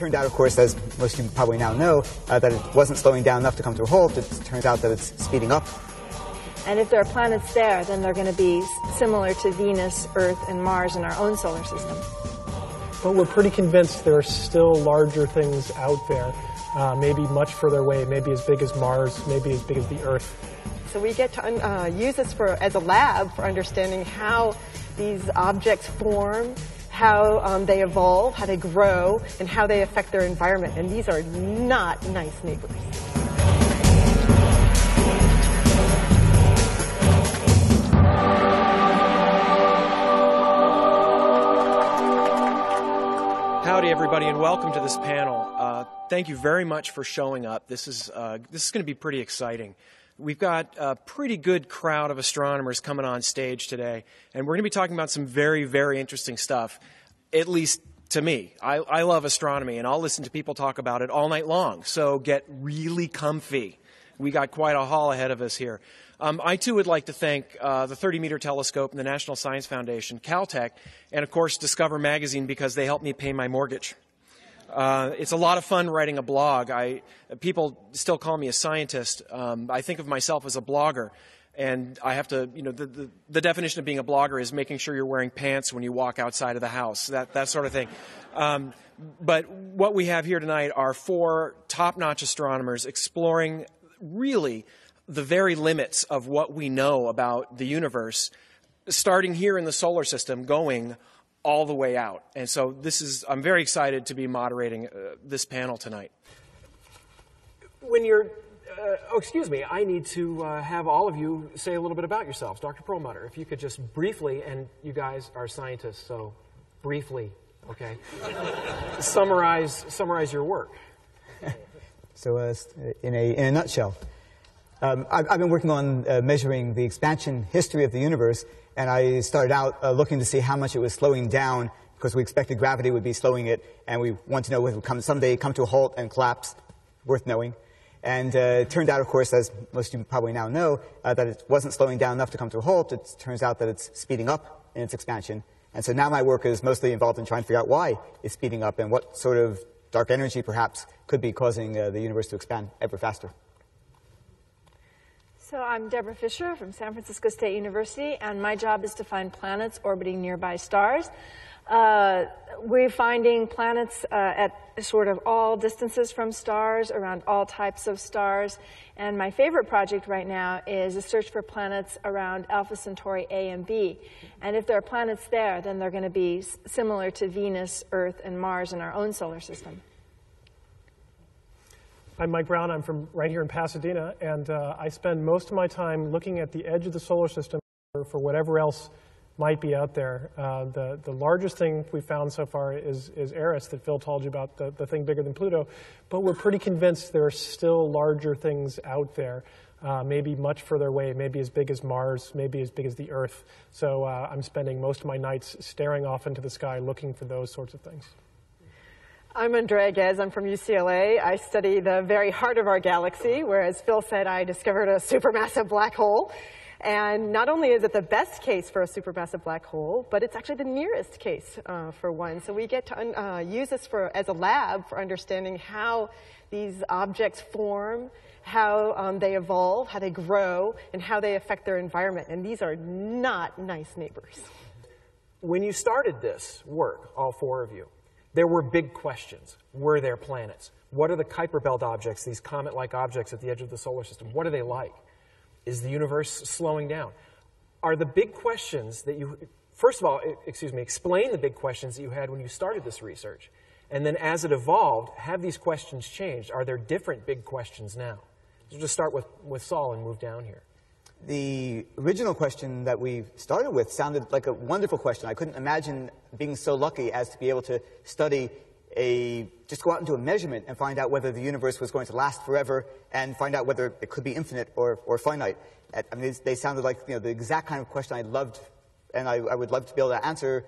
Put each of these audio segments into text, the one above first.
turned out, of course, as most of you probably now know, uh, that it wasn't slowing down enough to come to a halt. It turns out that it's speeding up. And if there are planets there, then they're going to be similar to Venus, Earth, and Mars in our own solar system. But we're pretty convinced there are still larger things out there, uh, maybe much further away, maybe as big as Mars, maybe as big as the Earth. So we get to uh, use this for as a lab for understanding how these objects form, how um, they evolve, how they grow, and how they affect their environment. And these are not nice neighbors. Howdy, everybody, and welcome to this panel. Uh, thank you very much for showing up. This is uh, this is going to be pretty exciting. We've got a pretty good crowd of astronomers coming on stage today, and we're going to be talking about some very, very interesting stuff, at least to me. I, I love astronomy, and I'll listen to people talk about it all night long, so get really comfy. We got quite a haul ahead of us here. Um, I too would like to thank uh, the 30 meter telescope and the National Science Foundation, Caltech, and of course Discover Magazine because they helped me pay my mortgage. Uh, it's a lot of fun writing a blog. I, people still call me a scientist. Um, I think of myself as a blogger. And I have to, you know, the, the, the, definition of being a blogger is making sure you're wearing pants when you walk outside of the house, that, that sort of thing. Um, but what we have here tonight are four top notch astronomers exploring really the very limits of what we know about the universe, starting here in the solar system, going all the way out. And so this is, I'm very excited to be moderating uh, this panel tonight. When you're, uh, oh, excuse me, I need to uh, have all of you say a little bit about yourselves. Dr. Perlmutter, if you could just briefly, and you guys are scientists, so briefly, okay, summarize, summarize your work. so, uh, in, a, in a nutshell, um, I've, I've, been working on uh, measuring the expansion history of the universe and I started out uh, looking to see how much it was slowing down because we expected gravity would be slowing it, and we want to know if it would come, someday come to a halt and collapse. Worth knowing. And uh, it turned out, of course, as most of you probably now know, uh, that it wasn't slowing down enough to come to a halt. It turns out that it's speeding up in its expansion. And so now my work is mostly involved in trying to figure out why it's speeding up and what sort of dark energy, perhaps, could be causing uh, the universe to expand ever faster. So I'm Deborah Fischer from San Francisco State University, and my job is to find planets orbiting nearby stars. Uh, we're finding planets uh, at sort of all distances from stars, around all types of stars. And my favorite project right now is a search for planets around Alpha Centauri A and B. And if there are planets there, then they're going to be similar to Venus, Earth, and Mars in our own solar system. I'm Mike Brown. I'm from right here in Pasadena, and uh, I spend most of my time looking at the edge of the solar system for whatever else might be out there. Uh, the, the largest thing we've found so far is, is Eris that Phil told you about, the, the thing bigger than Pluto, but we're pretty convinced there are still larger things out there. Uh, maybe much further away, maybe as big as Mars, maybe as big as the Earth. So uh, I'm spending most of my nights staring off into the sky looking for those sorts of things. I'm Andrea Ghez. I'm from UCLA. I study the very heart of our galaxy, where, as Phil said, I discovered a supermassive black hole. And not only is it the best case for a supermassive black hole, but it's actually the nearest case uh, for one. So we get to uh, use this for, as a lab for understanding how these objects form, how um, they evolve, how they grow, and how they affect their environment. And these are not nice neighbors. When you started this work, all four of you, there were big questions. Were there planets? What are the Kuiper Belt objects, these comet like objects at the edge of the solar system? What are they like? Is the universe slowing down? Are the big questions that you, first of all, excuse me, explain the big questions that you had when you started this research. And then as it evolved, have these questions changed? Are there different big questions now? So just start with, with Saul and move down here the original question that we started with sounded like a wonderful question. I couldn't imagine being so lucky as to be able to study a, just go out and do a measurement and find out whether the universe was going to last forever and find out whether it could be infinite or, or finite. I mean, they sounded like, you know, the exact kind of question I loved and I, I would love to be able to answer.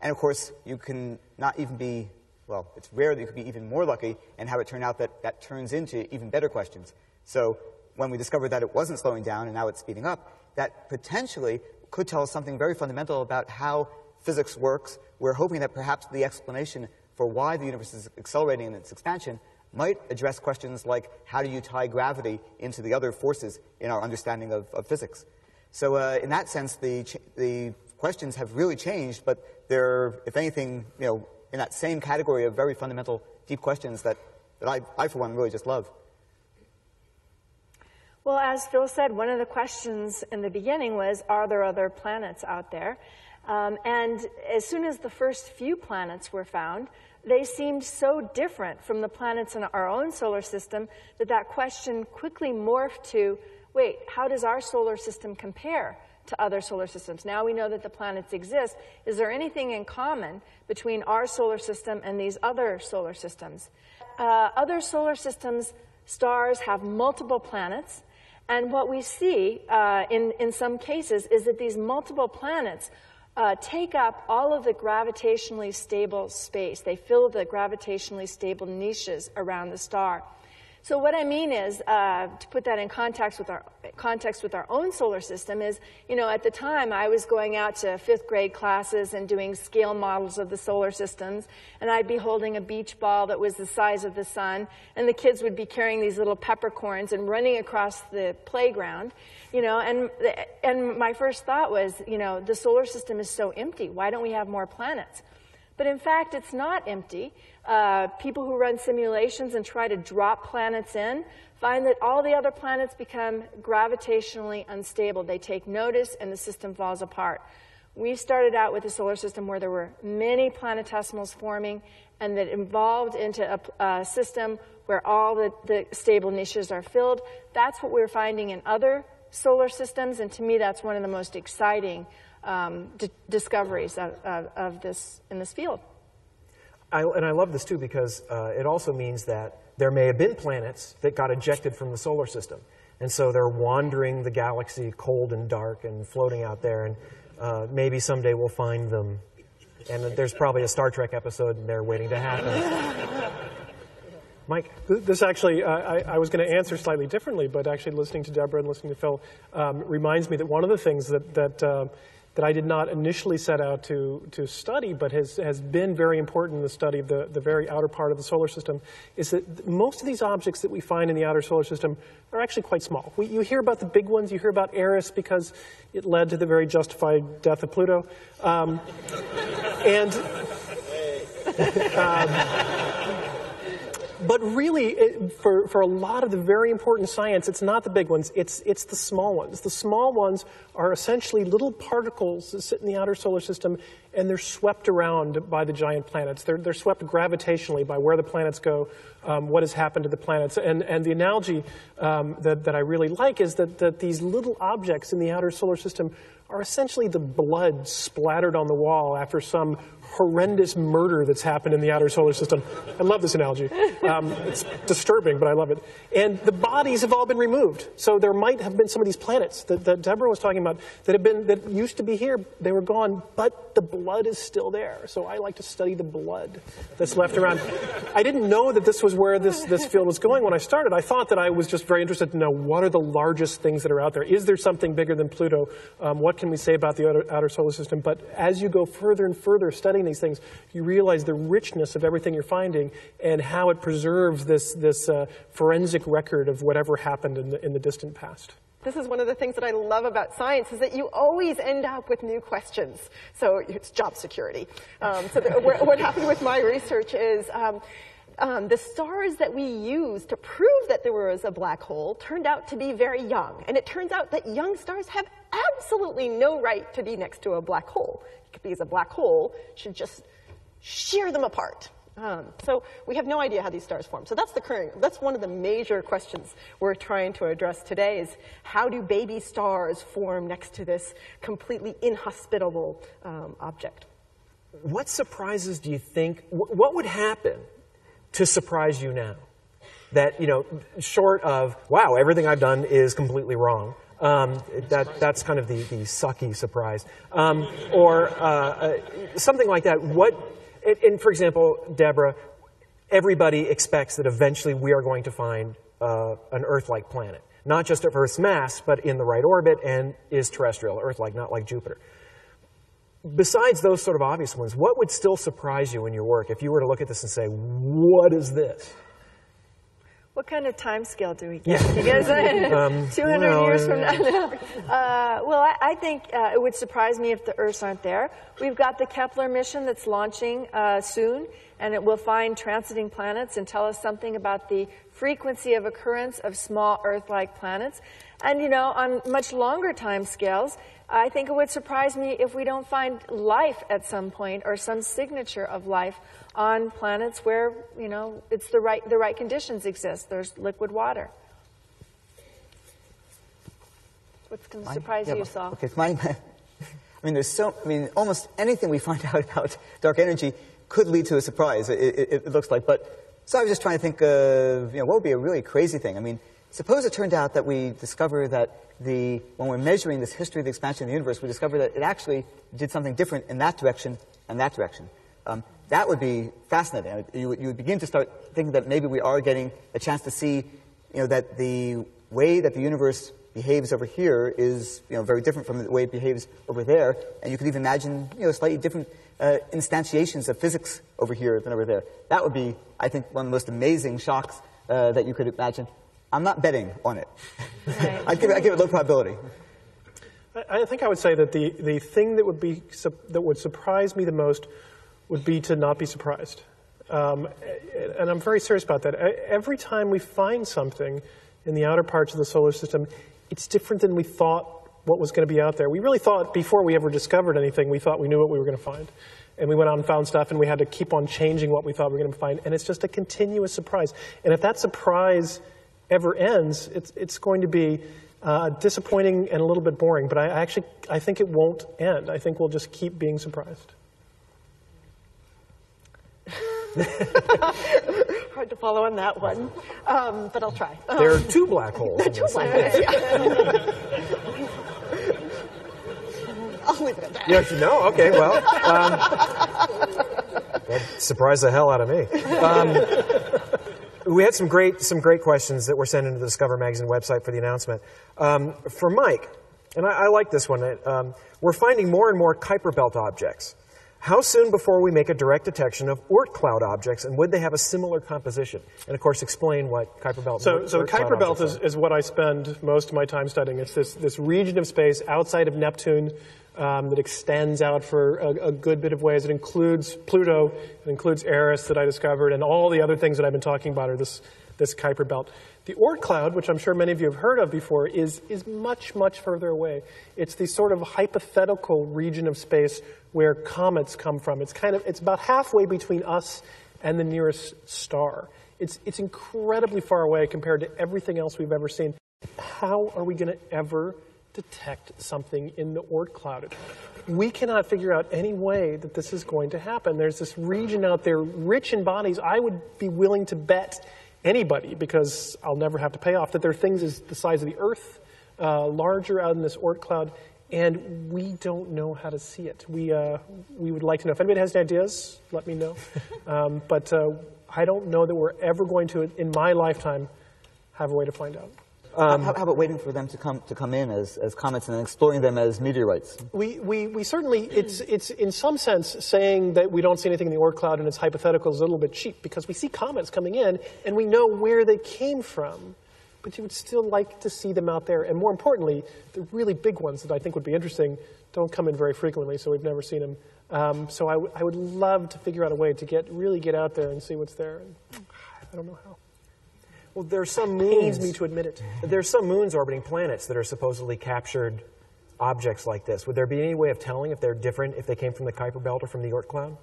And of course, you can not even be, well, it's rare that you could be even more lucky and have it turn out that that turns into even better questions. So when we discovered that it wasn't slowing down and now it's speeding up, that potentially could tell us something very fundamental about how physics works. We're hoping that perhaps the explanation for why the universe is accelerating in its expansion might address questions like how do you tie gravity into the other forces in our understanding of, of physics. So, uh, in that sense, the, the questions have really changed, but they're, if anything, you know, in that same category of very fundamental, deep questions that, that I, I, for one, really just love. Well, as Phil said, one of the questions in the beginning was, are there other planets out there? Um, and as soon as the first few planets were found, they seemed so different from the planets in our own solar system that that question quickly morphed to, wait, how does our solar system compare to other solar systems? Now we know that the planets exist. Is there anything in common between our solar system and these other solar systems? Uh, other solar systems, stars have multiple planets. And what we see uh, in, in some cases is that these multiple planets uh, take up all of the gravitationally stable space. They fill the gravitationally stable niches around the star. So what I mean is, uh, to put that in context with our context with our own solar system, is you know at the time I was going out to fifth grade classes and doing scale models of the solar systems, and I'd be holding a beach ball that was the size of the sun, and the kids would be carrying these little peppercorns and running across the playground, you know, and and my first thought was, you know, the solar system is so empty. Why don't we have more planets? But in fact, it's not empty. Uh, people who run simulations and try to drop planets in find that all the other planets become gravitationally unstable. They take notice and the system falls apart. We started out with a solar system where there were many planetesimals forming and that evolved into a, a system where all the, the stable niches are filled. That's what we're finding in other solar systems, and to me, that's one of the most exciting um, d- discoveries of, of, of, this in this field. I, and I love this too because uh, it also means that there may have been planets that got ejected from the solar system. And so they're wandering the galaxy cold and dark and floating out there. And uh, maybe someday we'll find them. And there's probably a Star Trek episode there waiting to happen. Mike? This actually, uh, I, I, was going to answer slightly differently, but actually listening to Deborah and listening to Phil um, reminds me that one of the things that, that uh, that I did not initially set out to, to study, but has, has been very important in the study of the, the very outer part of the solar system, is that most of these objects that we find in the outer solar system are actually quite small. We, you hear about the big ones, you hear about Eris because it led to the very justified death of Pluto. Um, and. um, but really, it, for, for a lot of the very important science, it's not the big ones, it's, it's the small ones. The small ones are essentially little particles that sit in the outer solar system, and they're swept around by the giant planets. They're, they're swept gravitationally by where the planets go, um, what has happened to the planets. And, and the analogy um, that, that I really like is that, that these little objects in the outer solar system are essentially the blood splattered on the wall after some horrendous murder that's happened in the outer solar system. I love this analogy. Um, it's disturbing, but I love it. And the bodies have all been removed. So there might have been some of these planets that, that Deborah was talking about that have been that used to be here. They were gone, but the blood is still there. So I like to study the blood that's left around. I didn't know that this was where this, this field was going when I started. I thought that I was just very interested to know what are the largest things that are out there. Is there something bigger than Pluto? Um, what can we say about the outer, outer solar system? But as you go further and further studying these things, you realize the richness of everything you're finding and how it preserves this, this uh, forensic record of whatever happened in the, in the distant past. This is one of the things that I love about science is that you always end up with new questions. So it's job security. Um, so the, what happened with my research is um, um, the stars that we used to prove that there was a black hole turned out to be very young. And it turns out that young stars have absolutely no right to be next to a black hole because a black hole should just shear them apart. Um, so we have no idea how these stars form. So that's the current, that's one of the major questions we're trying to address today is how do baby stars form next to this completely inhospitable um, object? What surprises do you think, what would happen to surprise you now? That, you know, short of, wow, everything I've done is completely wrong. Um, that, that's kind of the, the sucky surprise. Um, or uh, uh, something like that. What, and for example, Deborah, everybody expects that eventually we are going to find uh, an Earth like planet. Not just of Earth's mass, but in the right orbit and is terrestrial, Earth like, not like Jupiter. Besides those sort of obvious ones, what would still surprise you in your work if you were to look at this and say, what is this? What kind of time scale do we get? Because uh, 200 well, years from now. uh, well, I, I think uh, it would surprise me if the Earths aren't there. We've got the Kepler mission that's launching uh, soon, and it will find transiting planets and tell us something about the frequency of occurrence of small Earth-like planets. And, you know, on much longer time scales, I think it would surprise me if we don't find life at some point or some signature of life on planets where, you know, it's the right, the right conditions exist. There's liquid water. What's going to surprise Yeah, you, Saul? Okay, my, I mean, there's so, I mean, almost anything we find out about dark energy could lead to a surprise, it, it, it looks like. But, so I was just trying to think of, you know, what would be a really crazy thing? I mean, suppose it turned out that we discover that the, when we're measuring this history of the expansion of the universe, we discover that it actually did something different in that direction and that direction. Um, that would be fascinating. You would, you would begin to start thinking that maybe we are getting a chance to see, you know, that the way that the universe behaves over here is, you know, very different from the way it behaves over there. And you could even imagine, you know, slightly different uh, instantiations of physics over here than over there. That would be, I think, one of the most amazing shocks uh, that you could imagine. I'm not betting on it. Right. I'd, give it, I'd give it low probability. I, I think I would say that the, the thing that would be that would surprise me the most would be to not be surprised. Um, and I'm very serious about that. Every time we find something in the outer parts of the solar system, it's different than we thought what was going to be out there. We really thought before we ever discovered anything, we thought we knew what we were going to find. And we went out and found stuff, and we had to keep on changing what we thought we were going to find. And it's just a continuous surprise. And if that surprise ever ends, it's, it's going to be uh, disappointing and a little bit boring. But I actually I think it won't end. I think we'll just keep being surprised. Hard to follow on that one, um, but I'll try. There are two black holes. in this. I'll leave it at that. Yeah, no, okay, well, um, that surprised the hell out of me. Um, we had some great, some great questions that were sent into the Discover Magazine website for the announcement. Um, for Mike, and I, I like this one, um, we're finding more and more Kuiper Belt objects. How soon before we make a direct detection of Oort cloud objects, and would they have a similar composition? And of course, explain what Kuiper Belt. So, so the Oort Kuiper Belt is, is what I spend most of my time studying. It's this, this region of space outside of Neptune um, that extends out for a, a good bit of ways. It includes Pluto, it includes Eris that I discovered, and all the other things that I've been talking about are this, this Kuiper Belt. The Oort cloud, which I'm sure many of you have heard of before, is, is much, much further away. It's the sort of hypothetical region of space where comets come from. It's kind of, it's about halfway between us and the nearest star. It's, it's incredibly far away compared to everything else we've ever seen. How are we going to ever detect something in the Oort cloud? We cannot figure out any way that this is going to happen. There's this region out there rich in bodies. I would be willing to bet anybody, because I'll never have to pay off, that there are things as the size of the Earth, uh, larger out in this Oort cloud, and we don't know how to see it. We, uh, we would like to know. If anybody has any ideas, let me know. um, but uh, I don't know that we're ever going to, in my lifetime, have a way to find out. How, how about waiting for them to come, to come in as, as comets and then exploring them as meteorites? We, we, we certainly, it's, it's in some sense saying that we don't see anything in the Oort cloud and it's hypothetical is a little bit cheap because we see comets coming in and we know where they came from. But you would still like to see them out there. And more importantly, the really big ones that I think would be interesting don't come in very frequently, so we've never seen them. Um, so I, w- I would love to figure out a way to get really get out there and see what's there. And I don't know how. Well, there are some Pains moons. me to admit it. There's some moons orbiting planets that are supposedly captured objects like this. Would there be any way of telling if they're different, if they came from the Kuiper Belt or from the Oort cloud?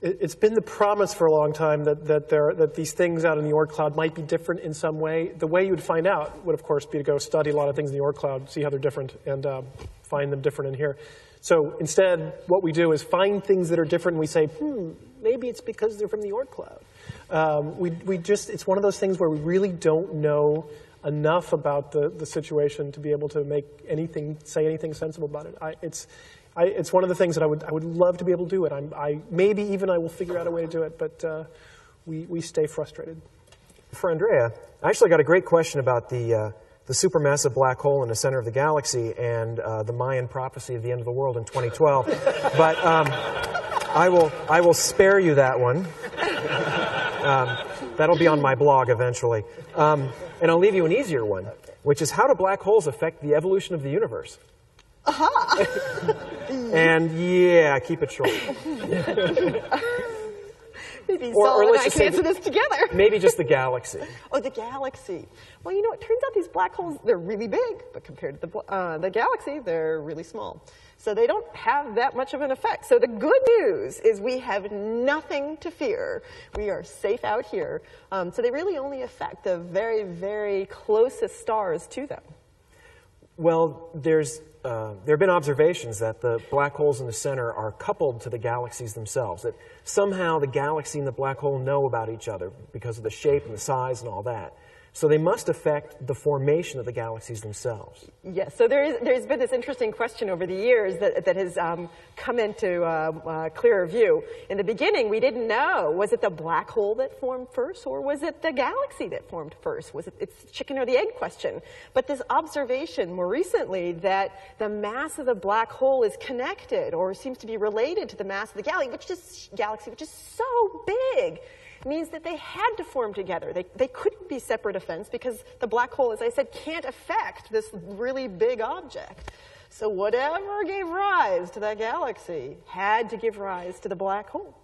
It- It's been the promise for a long time that, that, there, that these things out in the Oort cloud might be different in some way. The way you would find out would, of course, be to go study a lot of things in the Oort cloud, see how they're different, and uh, find them different in here. So instead, what we do is find things that are different, and we say, hmm, maybe it's because they're from the Oort cloud. Um, we, we just, it's one of those things where we really don't know enough about the, the situation to be able to make anything, say anything sensible about it. I, it's, I, it's one of the things that I would, I would love to be able to do it. I'm, I, maybe even I will figure out a way to do it, but uh, we, we stay frustrated. For Andrea, I actually got a great question about the, uh, the supermassive black hole in the center of the galaxy and uh, the Mayan prophecy of the end of the world in 2012. but um, I will I will spare you that one. Um, that'll be on my blog eventually, um, and I'll leave you an easier one, which is how do black holes affect the evolution of the universe? Aha! and yeah, keep it short. Maybe Or- or and I can answer this together. Maybe just the galaxy. Oh, the galaxy. Well, you know, it turns out these black holes, they're really big, but compared to the, uh, the galaxy, they're really small. So they don't have that much of an effect. So the good news is we have nothing to fear. We are safe out here. Um, so they really only affect the very, very closest stars to them. Well, there's, uh, there have been observations that the black holes in the center are coupled to the galaxies themselves, that somehow the galaxy and the black hole know about each other because of the shape and the size and all that. So they must affect the formation of the galaxies themselves. Yes, so there is, there's been this interesting question over the years that, that has um, come into uh, uh, clearer view. In the beginning, we didn't know, was it the black hole that formed first or was it the galaxy that formed first? Was it, it's chicken or the egg question. But this observation more recently that the mass of the black hole is connected or seems to be related to the mass of the galaxy, which is, galaxy, which is so big, means that they had to form together. They, they couldn't be separate events because the black hole, as I said, can't affect this really big object. So whatever gave rise to that galaxy had to give rise to the black hole.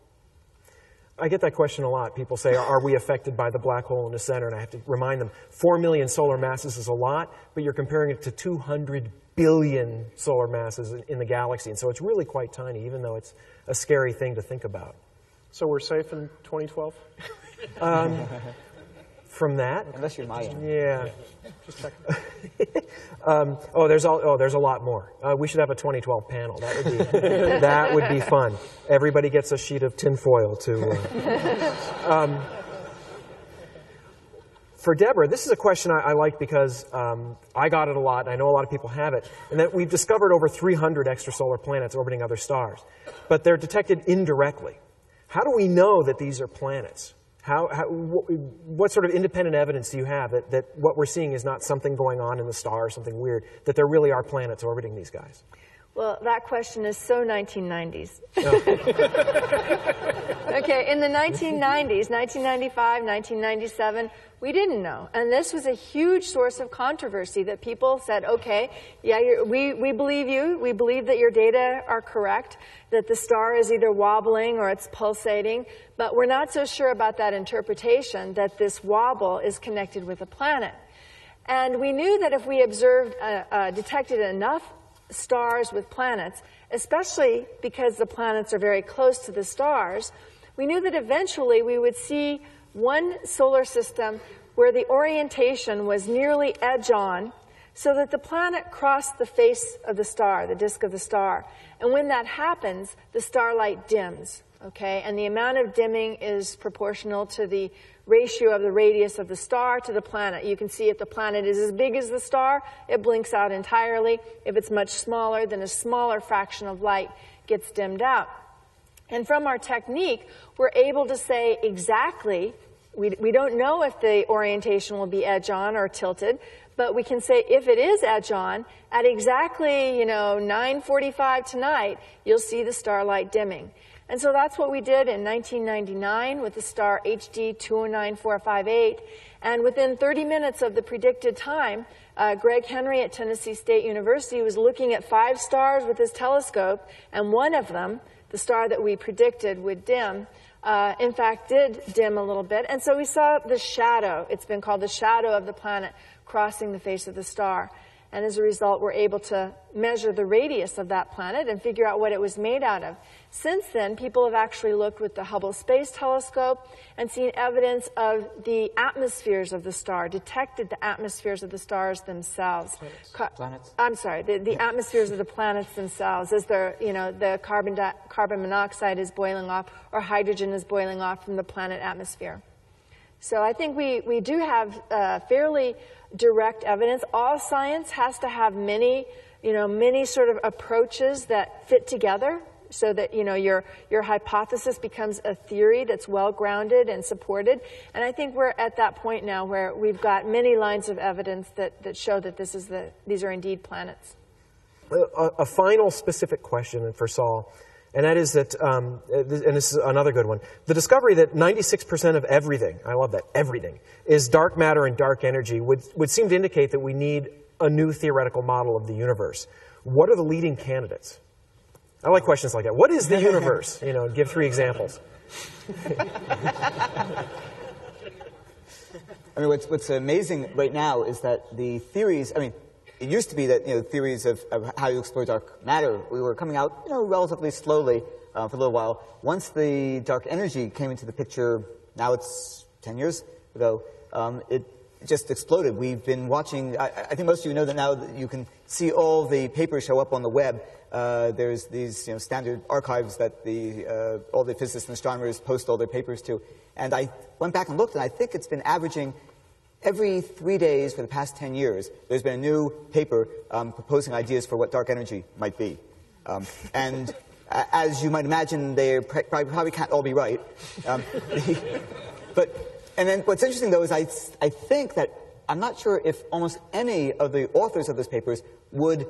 I get that question a lot. People say, Are we affected by the black hole in the center? And I have to remind them 4 million solar masses is a lot, but you're comparing it to 200 billion solar masses in- in the galaxy. And so it's really quite tiny, even though it's a scary thing to think about. So we're safe in 2012? From that, Unless you're Mayan. yeah. um, oh, there's all, oh, there's a lot more. Uh, we should have a 2012 panel. That would be that would be fun. Everybody gets a sheet of tinfoil to. Uh, um, for Deborah, this is a question I, I like because um, I got it a lot, and I know a lot of people have it, and that we've discovered over 300 extrasolar planets orbiting other stars, but they're detected indirectly. How do we know that these are planets? How, how, wh- what sort of independent evidence do you have that, that what we're seeing is not something going on in the star or something weird, that there really are planets orbiting these guys? Well, that question is so 1990s. okay, in the 1990s, 1995, 1997, we didn't know. And this was a huge source of controversy that people said, okay, yeah, we, we believe you. We believe that your data are correct, that the star is either wobbling or it's pulsating, but we're not so sure about that interpretation that this wobble is connected with a planet. And we knew that if we observed, uh, uh, detected enough stars with planets, especially because the planets are very close to the stars, we knew that eventually we would see one solar system where the orientation was nearly edge on, so that the planet crossed the face of the star, the disk of the star. And when that happens, the starlight dims, okay? And the amount of dimming is proportional to the ratio of the radius of the star to the planet. You can see if the planet is as big as the star, it blinks out entirely. If it's much smaller, then a smaller fraction of light gets dimmed out. And from our technique, we're able to say exactly, we, we don't know if the orientation will be edge on or tilted, but we can say if it is edge on, at exactly, you know, 9.45 tonight, you'll see the starlight dimming. And so that's what we did in 1999 with the star HD 209458. And within 30 minutes of the predicted time, uh, Greg Henry at Tennessee State University was looking at five stars with his telescope, and one of them, the star that we predicted would dim, uh, in fact did dim a little bit. And so we saw the shadow. It's been called the shadow of the planet crossing the face of the star. And as a result, we're able to measure the radius of that planet and figure out what it was made out of. Since then, people have actually looked with the Hubble Space Telescope and seen evidence of the atmospheres of the star, detected the atmospheres of the stars themselves. Ca- Planets. I'm sorry, the, the atmospheres of the planets themselves, as they're, you know, the carbon, di- carbon monoxide is boiling off or hydrogen is boiling off from the planet atmosphere. So I think we, we do have uh, fairly direct evidence. All science has to have many, you know, many sort of approaches that fit together so that you know your your hypothesis becomes a theory that's well grounded and supported. And I think we're at that point now where we've got many lines of evidence that, that show that this is the these are indeed planets. A, a final specific question for Saul, and that is that, um, and this is another good one. The discovery that 96% of everything, I love that, everything, is dark matter and dark energy would, would seem to indicate that we need a new theoretical model of the universe. What are the leading candidates? I like questions like that. What is the universe? You know, give three examples. I mean, what's, what's amazing right now is that the theories, I mean, it used to be that, you know, theories of, of how you explore dark matter, we were coming out, you know, relatively slowly uh, for a little while. Once the dark energy came into the picture, now it's 10 years ago, um, it just exploded. We've been watching, I, I, think most of you know that now that you can see all the papers show up on the web. Uh, there's these you know, standard archives that the, uh, all the physicists and astronomers post all their papers to. And I went back and looked, and I think it's been averaging every three days for the past 10 years, there's been a new paper um, proposing ideas for what dark energy might be. Um, and as you might imagine, they probably, probably can't all be right. Um, but, and then what's interesting though is I, I think that I'm not sure if almost any of the authors of those papers would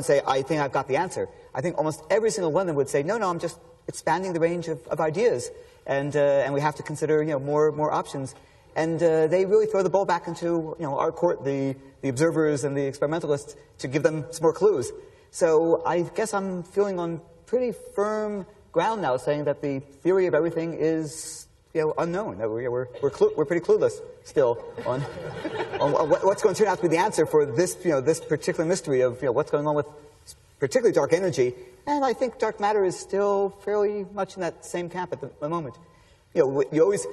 say, I think I've got the answer. I think almost every single one of them would say, no, no, I'm just expanding the range of, of ideas. And, uh, and we have to consider you know, more, more options. And uh, they really throw the ball back into you know, our court, the, the observers and the experimentalists, to give them some more clues. So I guess I'm feeling on pretty firm ground now, saying that the theory of everything is you know, unknown. That we're, we're, we're, we're pretty clueless still on, on what's going to turn out to be the answer for this, you know, this particular mystery of you know, what's going on with particularly dark energy. And I think dark matter is still fairly much in that same camp at the, the moment. You know, you always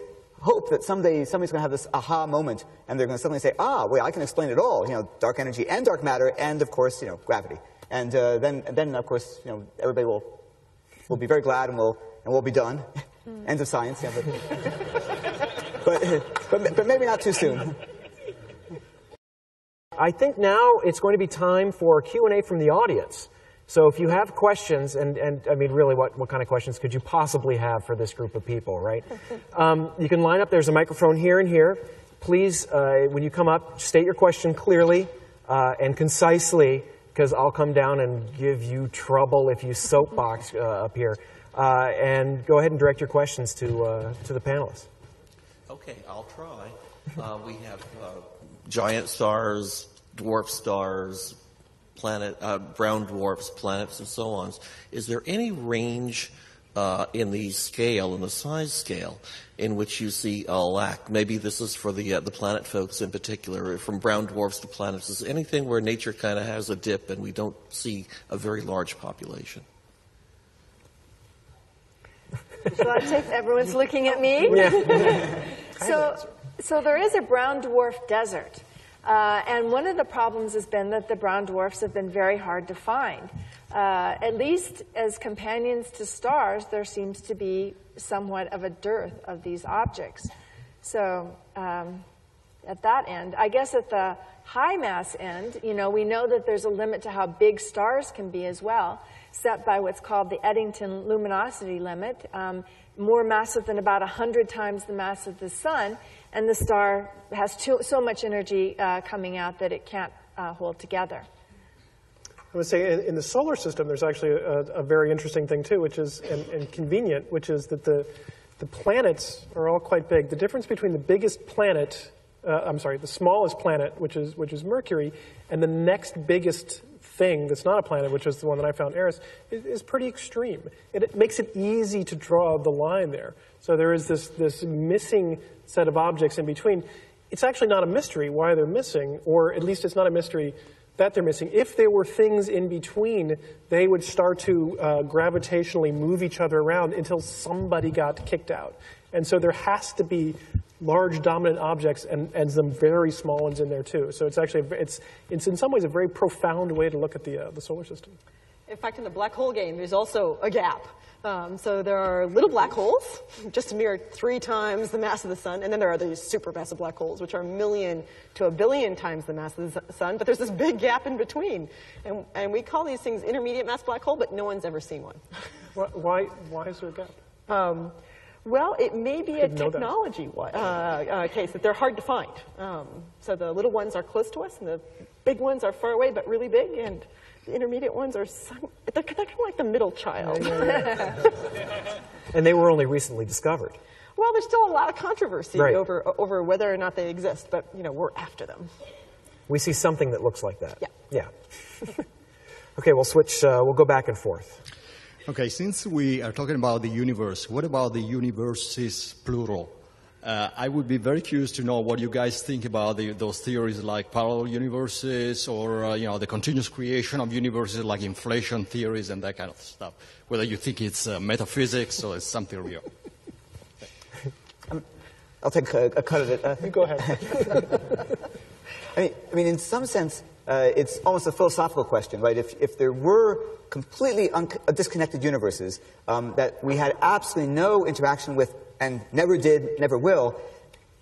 hope that someday somebody's going to have this aha moment and they're going to suddenly say, ah, wait, I can explain it all, you know, dark energy and dark matter and, of course, you know, gravity. And uh, then, then, of course, you know, everybody will, will be very glad and we'll, and we'll be done. Mm. End of science. Yeah, but, but, but, but maybe not too soon. I think now it's going to be time for Q&A from the audience. So if you have questions, and, and I mean, really, what, what kind of questions could you possibly have for this group of people, right? Um, you can line up. There's a microphone here and here. Please, uh, when you come up, state your question clearly uh, and concisely, because I'll come down and give you trouble if you soapbox uh, up here. Uh, and go ahead and direct your questions to, uh, to the panelists. Okay, I'll try. Uh, we have giant stars, dwarf stars, planet, uh, brown dwarfs, planets, and so on. Is there any range uh, in the scale, in the size scale, in which you see a lack? Maybe this is for the uh, the planet folks in particular, from brown dwarfs to planets. Is anything where nature kind of has a dip and we don't see a very large population? Shall I take? Everyone's looking at me. Yeah. so, so there is a brown dwarf desert. Uh, and one of the problems has been that the brown dwarfs have been very hard to find. Uh, at least as companions to stars, there seems to be somewhat of a dearth of these objects. So um, at that end, I guess at the high mass end, you know, we know that there's a limit to how big stars can be as well, set by what's called the Eddington luminosity limit, um, more massive than about 100 times the mass of the sun and the star has too, so much energy uh, coming out that it can't uh, hold together. I would say in, in, the solar system, there's actually a, a, very interesting thing too, which is and, and, convenient, which is that the the planets are all quite big. The difference between the biggest planet, uh, I'm sorry, the smallest planet, which is which is Mercury, and the next biggest thing that's not a planet, which is the one that I found, Eris, is, is pretty extreme. It, it makes it easy to draw the line there. So there is this this missing set of objects in between. It's actually not a mystery why they're missing, or at least it's not a mystery that they're missing. If there were things in between, they would start to uh, gravitationally move each other around until somebody got kicked out. And so there has to be large dominant objects and, and some very small ones in there too. So it's actually, it's, it's in some ways a very profound way to look at the, uh, the solar system. In fact, in the black hole game, there's also a gap. Um, so there are little black holes, just a mere three times the mass of the sun, and then there are these supermassive black holes, which are a million to a billion times the mass of the sun. But there's this big gap in between, and, and we call these things intermediate mass black hole, but no one's ever seen one. Why, why is there a gap? Um, well, it may be a Didn't that. technology uh, uh, case that they're hard to find. Um, so the little ones are close to us, and the big ones are far away but really big, and the intermediate ones are some, they're, they're kind of like the middle child. And they were only recently discovered. well, there's still a lot of controversy Right. over over whether or not they exist, but you know we're after them. We see something that looks like that. Yeah. Yeah. okay, we'll switch, uh, we'll go back and forth. Okay, since we are talking about the universe, what about the universes plural? Uh, I would be very curious to know what you guys think about the, those theories like parallel universes or uh, you know the continuous creation of universes like inflation theories and that kind of stuff. Whether you think it's uh, metaphysics or it's something real. I'll take a, a cut at it. Uh, You go ahead. I mean, I mean, in some sense, uh, it's almost a philosophical question, right? If, if there were completely un- disconnected universes um, that we had absolutely no interaction with and never did, never will,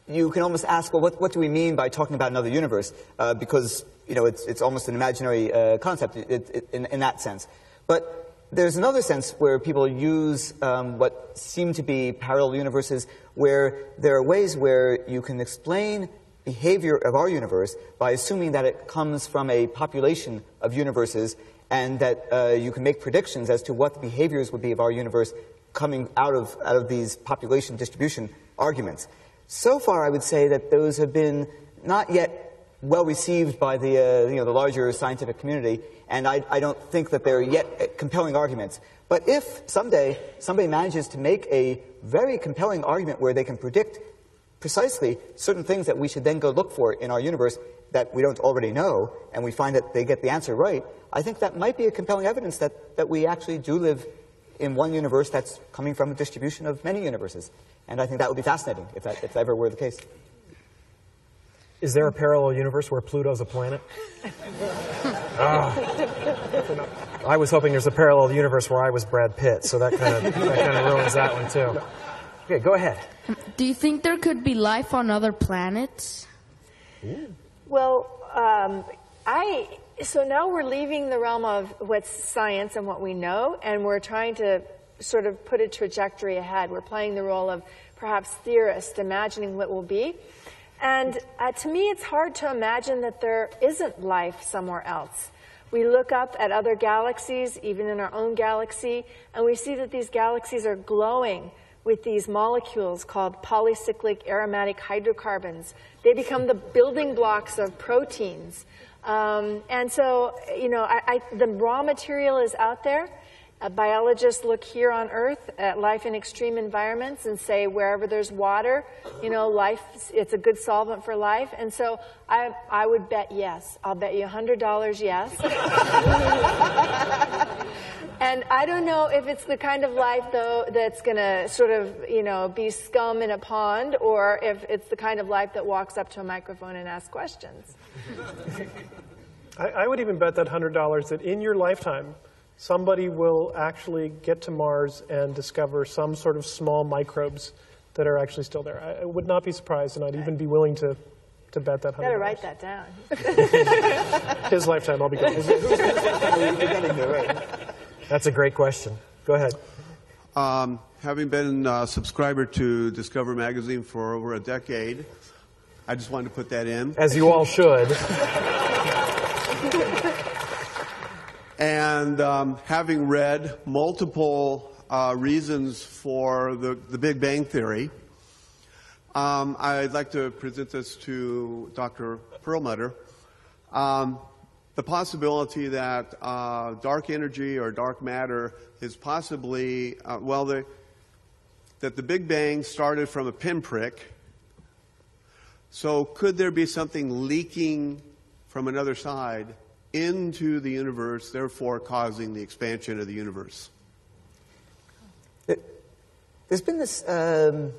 you can almost ask, well, what, what do we mean by talking about another universe? Uh, because, you know, it's, it's almost an imaginary uh, concept it, it, in, in that sense. But there's another sense where people use um, what seem to be parallel universes, where there are ways where you can explain behavior of our universe by assuming that it comes from a population of universes and that uh, you can make predictions as to what the behaviors would be of our universe coming out of, out of these population distribution arguments. So far, I would say that those have been not yet well received by the, uh, you know, the larger scientific community, and I, I don't think that they're yet uh, compelling arguments. But if someday somebody manages to make a very compelling argument where they can predict precisely certain things that we should then go look for in our universe that we don't already know, and we find that they get the answer right, I think that might be a compelling evidence that, that we actually do live in one universe that's coming from a distribution of many universes. And I think that would be fascinating if that if that ever were the case. Is there a parallel universe where Pluto's a planet? Ah. I was hoping there's a parallel universe where I was Brad Pitt, so that kind of that kind of ruins that one too. Okay, go ahead. Do you think there could be life on other planets? Well, um, I so now we're leaving the realm of what's science and what we know, and we're trying to sort of put a trajectory ahead. We're playing the role of perhaps theorist, imagining what will be. And uh, to me, it's hard to imagine that there isn't life somewhere else. We look up at other galaxies, even in our own galaxy, and we see that these galaxies are glowing with these molecules called polycyclic aromatic hydrocarbons. They become the building blocks of proteins. Um, and so, you know, I, I, the raw material is out there. Uh, biologists look here on Earth at life in extreme environments and say wherever there's water, you know, life, it's a good solvent for life. And so I, I would bet yes. I'll bet you $100 yes. and I don't know if it's the kind of life, though, that's going to sort of, you know, be scum in a pond or if it's the kind of life that walks up to a microphone and asks questions. I, I would even bet that $100 that in your lifetime, somebody will actually get to Mars and discover some sort of small microbes that are actually still there. I, I would not be surprised, and I'd even be willing to, to bet that $100. Better write that down. His lifetime, I'll be gone. That's a great question. Go ahead. Um, having been a subscriber to Discover Magazine for over a decade, I just wanted to put that in. As you all should. And um, having read multiple uh, reasons for the, the Big Bang Theory, um, I'd like to present this to Dr. Perlmutter. Um, the possibility that uh, dark energy or dark matter is possibly, uh, well, the, that the Big Bang started from a pinprick. So, could there be something leaking from another side into the universe, therefore causing the expansion of the universe? There's been this um,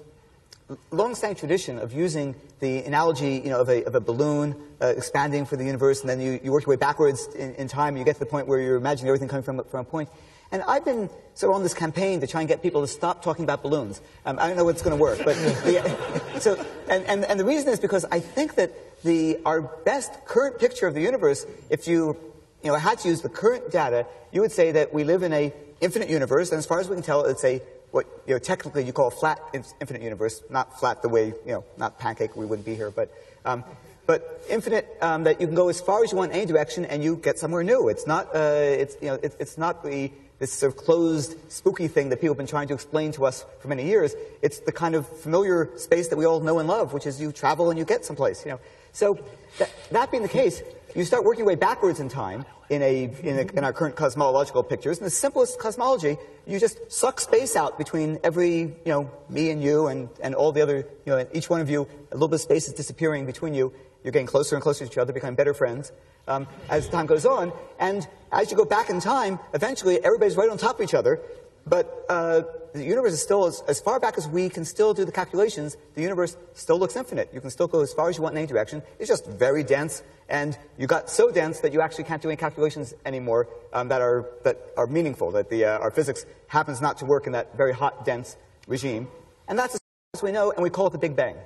long-standing tradition of using the analogy, you know, of a, of a balloon uh, expanding for the universe, and then you, you work your way backwards in, in time, and you get to the point where you're imagining everything coming from, from a point. And I've been sort of on this campaign to try and get people to stop talking about balloons. Um, I don't know what's going to work, but the, so and, and, and the reason is because I think that the our best current picture of the universe, if you you know had to use the current data, you would say that we live in a infinite universe, and as far as we can tell, it's a what you know technically you call a flat infinite universe, not flat the way you know not pancake we wouldn't be here, but um, but infinite um, that you can go as far as you want in any direction and you get somewhere new. It's not uh, it's you know it, it's not the this sort of closed, spooky thing that people have been trying to explain to us for many years. It's the kind of familiar space that we all know and love, which is you travel and you get someplace. You know, so that, that being the case, you start working your way backwards in time in, a, in, a, in our current cosmological pictures. In the simplest cosmology, you just suck space out between every, you know, me and you and, and all the other, you know, each one of you, a little bit of space is disappearing between you. You're getting closer and closer to each other, becoming better friends um, as time goes on. And as you go back in time, eventually everybody's right on top of each other. But uh, the universe is still, as, as, far back as we can still do the calculations, the universe still looks infinite. You can still go as far as you want in any direction. It's just very dense, and you got so dense that you actually can't do any calculations anymore um, that, are, that are meaningful, that the, uh, our physics happens not to work in that very hot, dense regime. And that's as we know, and we call it the Big Bang.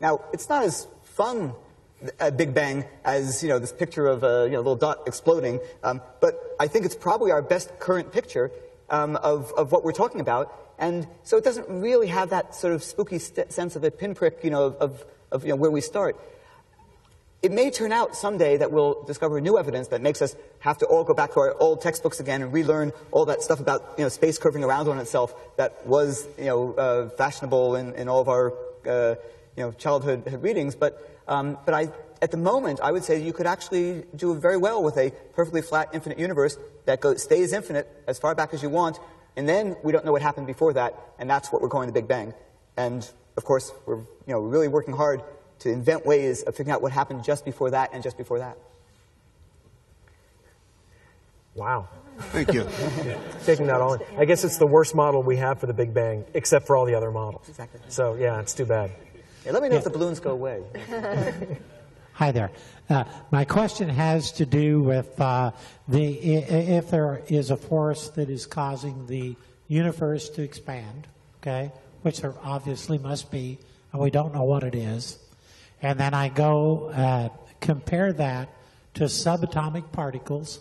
Now, it's not as fun a Big Bang as you know this picture of a you know, little dot exploding. Um, but I think it's probably our best current picture um, of, of what we're talking about. And so it doesn't really have that sort of spooky sense of a pinprick, you know, of, of you know, where we start. It may turn out someday that we'll discover new evidence that makes us have to all go back to our old textbooks again and relearn all that stuff about you know, space curving around on itself that was you know, uh, fashionable in, in all of our uh, you know, childhood readings. But um, but I, at the moment, I would say you could actually do very well with a perfectly flat infinite universe that goes, stays infinite as far back as you want, and then we don't know what happened before that, and that's what we're calling the Big Bang. And of course, we're you know, really working hard to invent ways of figuring out what happened just before that and just before that. Wow. Thank you. Taking that all in. I guess it's the worst model we have for the Big Bang, except for all the other models. Exactly. So, yeah, it's too bad. Yeah, let me know yeah. if the balloons go away. Hi there. Uh, my question has to do with uh, the if there is a force that is causing the universe to expand, okay, which there obviously must be, and we don't know what it is, and then I go uh, compare that to subatomic particles,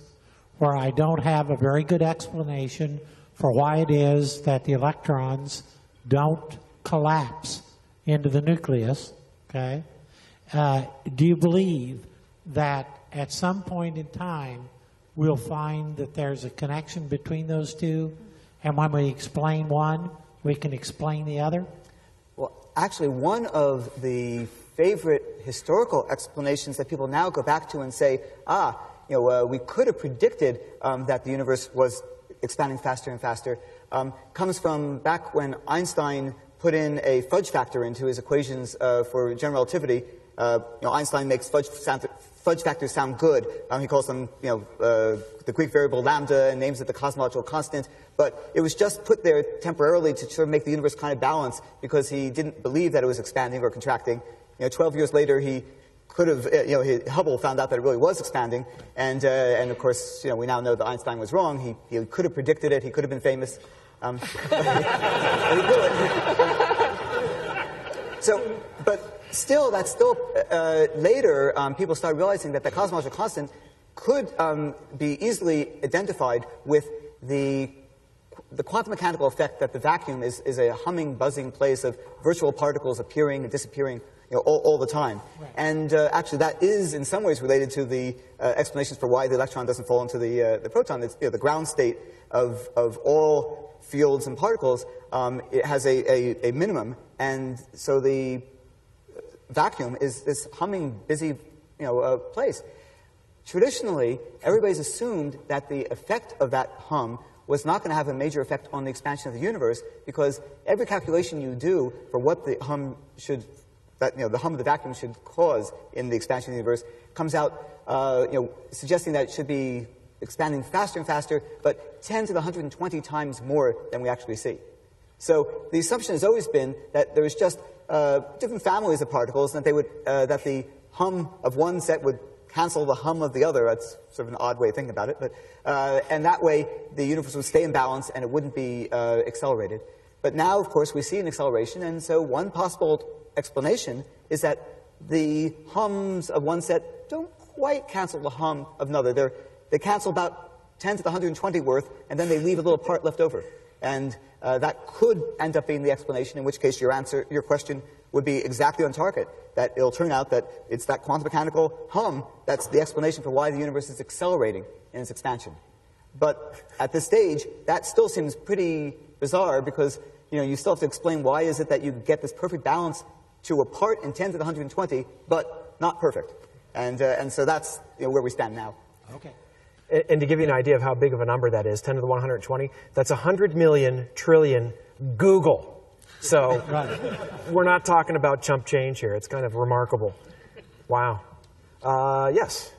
where I don't have a very good explanation for why it is that the electrons don't collapse into the nucleus, okay, uh, do you believe that at some point in time we'll find that there's a connection between those two, and when we explain one, we can explain the other? Well, actually, one of the favorite historical explanations that people now go back to and say, ah, you know, uh, we could have predicted um, that the universe was expanding faster and faster, um, comes from back when Einstein put in a fudge factor into his equations uh, for general relativity. Uh, you know, Einstein makes fudge, sound, fudge factors sound good. Um, he calls them, you know, uh, the Greek variable lambda and names it the cosmological constant. But it was just put there temporarily to sort of make the universe kind of balance because he didn't believe that it was expanding or contracting. You know, 12 years later, he could have, uh, you know, he, Hubble found out that it really was expanding. And, uh, and of course, you know, we now know that Einstein was wrong. He, he could have predicted it. He could have been famous. Um, so, but still, that's still uh, later. Um, people start realizing that the cosmological constant could um, be easily identified with the the quantum mechanical effect that the vacuum is, is a humming, buzzing place of virtual particles appearing and disappearing you know, all, all the time. Right. And uh, actually, that is in some ways related to the uh, explanations for why the electron doesn't fall into the, uh, the proton. It's you know, the ground state of, of all fields and particles, um, it has a, a, a, minimum, and so the vacuum is this humming, busy, you know, uh, place. Traditionally, everybody's assumed that the effect of that hum was not going to have a major effect on the expansion of the universe because every calculation you do for what the hum should, that, you know, the hum of the vacuum should cause in the expansion of the universe comes out, uh, you know, suggesting that it should be expanding faster and faster, but 10 to the 120 times more than we actually see. So the assumption has always been that there is just uh, different families of particles, and that they would uh, that the hum of one set would cancel the hum of the other. That's sort of an odd way of thinking about it, but uh, and that way the universe would stay in balance and it wouldn't be uh, accelerated. But now, of course, we see an acceleration, and so one possible explanation is that the hums of one set don't quite cancel the hum of another. They're, they cancel about 10 to the 120 worth, and then they leave a little part left over. And uh, that could end up being the explanation, in which case your answer, your question would be exactly on target. That it'll turn out that it's that quantum mechanical hum that's the explanation for why the universe is accelerating in its expansion. But at this stage, that still seems pretty bizarre because you know you still have to explain why is it that you get this perfect balance to a part in 10 to the 120, but not perfect. And, uh, and so that's you know, where we stand now. Okay. And, and to give you an idea of how big of a number that is, 10 to the 120, that's 100 million trillion googol. So we're not talking about chump change here. It's kind of remarkable. Wow. Uh, yes.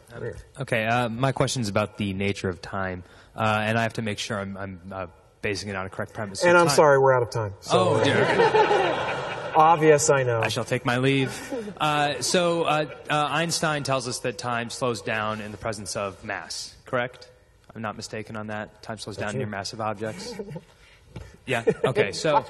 Okay, uh, my question is about the nature of time, uh, and I have to make sure I'm, I'm uh, basing it on a correct premise. So and I'm time- sorry, we're out of time. So Oh dear. obvious, I know. I shall take my leave. Uh, so uh, uh, Einstein tells us that time slows down in the presence of mass. Correct? I'm not mistaken on that. Time slows down you. near massive objects. Yeah. Okay. So